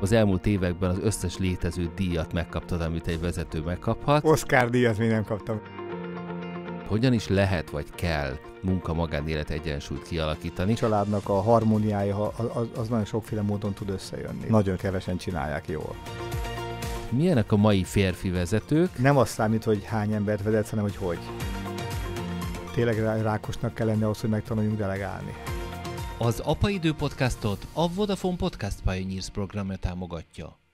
Az elmúlt években az összes létező díjat megkaptad, amit egy vezető megkaphat. Oscar díjat még nem kaptam. Hogyan is lehet vagy kell munka-magánélet egyensúlyt kialakítani? A családnak a harmóniája az, az nagyon sokféle módon tud összejönni. Nagyon kevesen csinálják jól. Milyenek a mai férfi vezetők? Nem azt számít, hogy hány embert vezetsz, hanem hogy hogy. Tényleg rákosnak kell lenni ahhoz, hogy megtanuljunk delegálni. Az Apa Idő podcastot a Vodafone Podcast Pioneers programja támogatja.